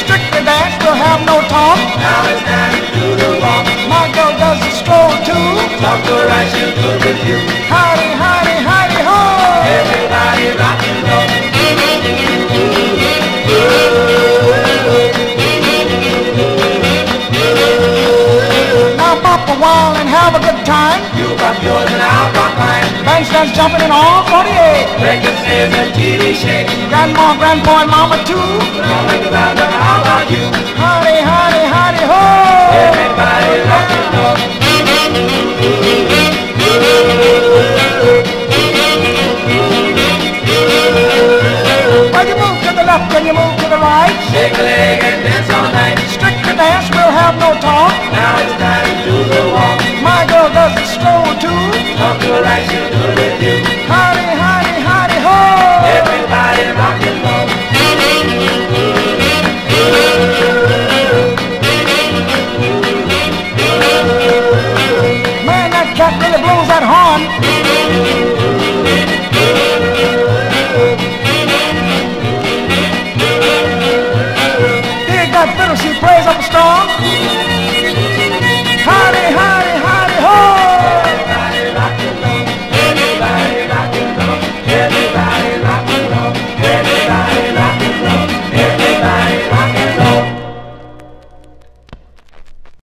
Strictly dance, we'll have no talk. Now it's time to do the walk. My girl does the stroll too. To with you. Ho! Everybody. Now a wall and have a good time. Bandstands jumping in all 48. Record stairs and TV shake. Grandma, grandpa, and mama too. Think about them, how about you? Howdy, howdy, howdy, ho! Everybody rock and roll. When you move to the left and you move to the right. Shake a leg and dance all night. Strictly dance, we'll have no talk. Now it's time to do the walk. My girl does it slow too. Uncle like you do with you. Everybody. Man, that cat really blows that horn. She plays up.